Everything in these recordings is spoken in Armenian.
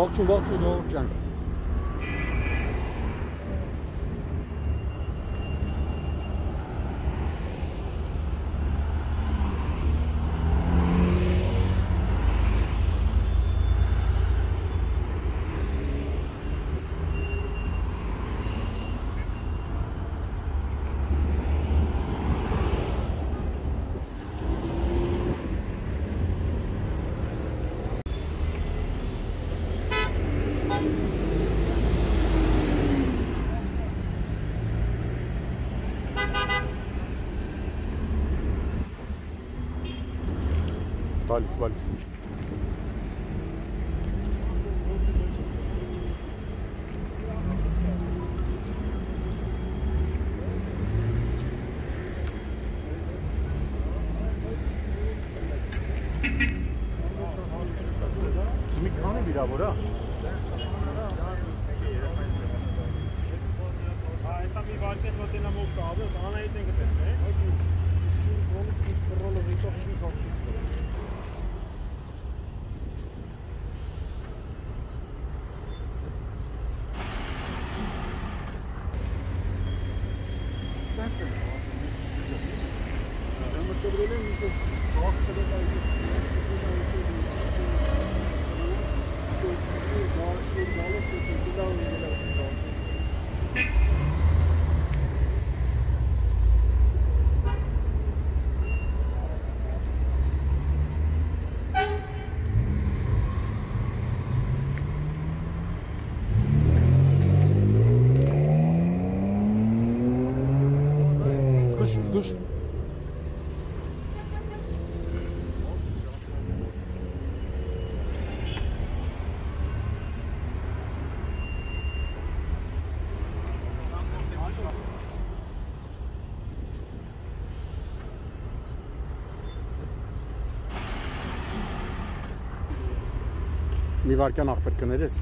Bolçu bolçu ne olacaksın? Wallace, Wallace. Մի վարկյան աղբեր կներես։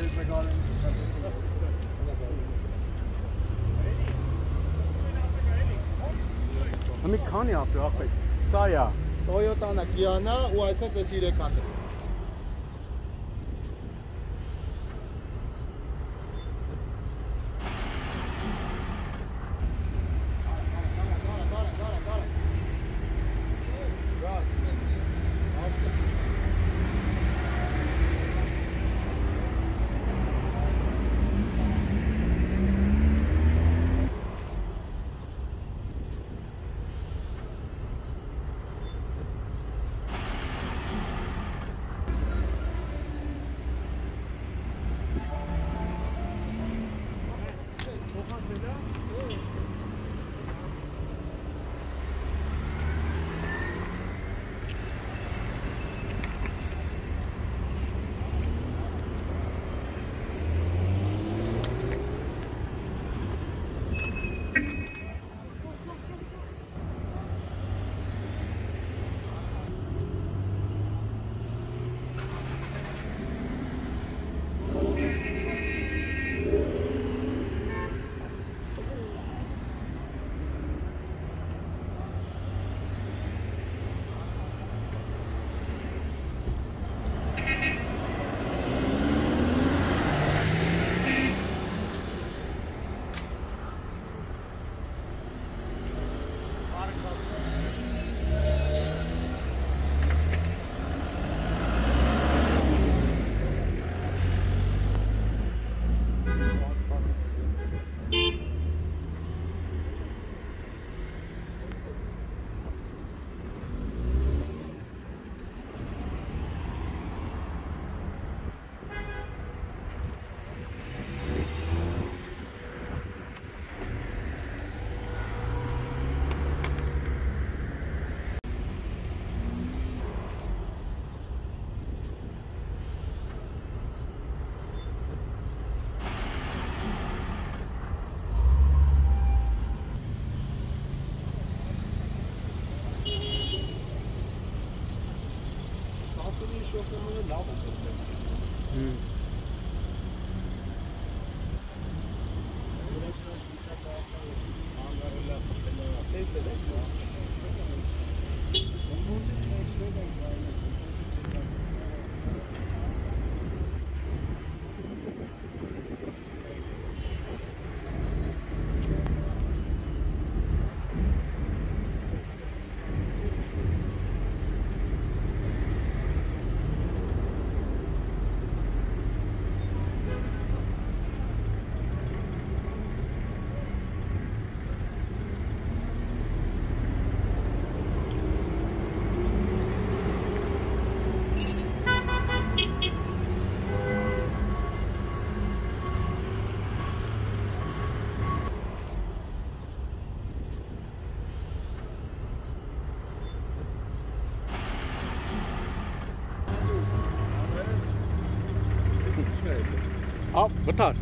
Here's my garden. Amit Khan yaptı Akbey. Saya. Toyota'nın Kia'na uaysat zesire kandı. up.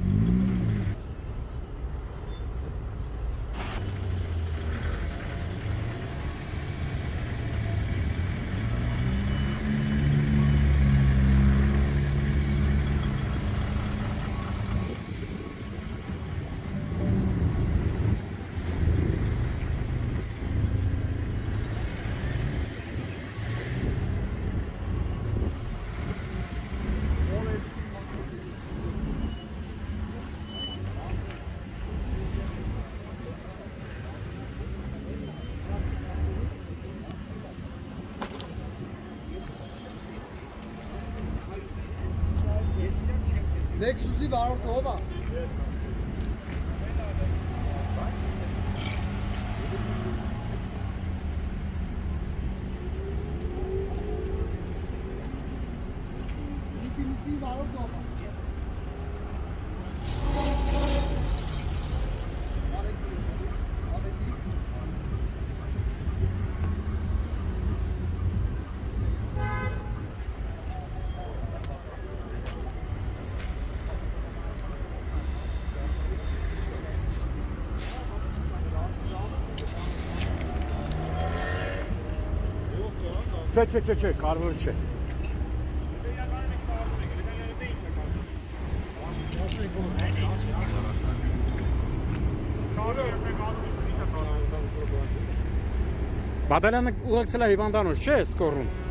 Exclusiva e Valve! Չէ, չէ, չէ, չէ, կարևոր չէ։ Բադալյանը ուղղացել է հիվանդանոց, չէ, սկորում։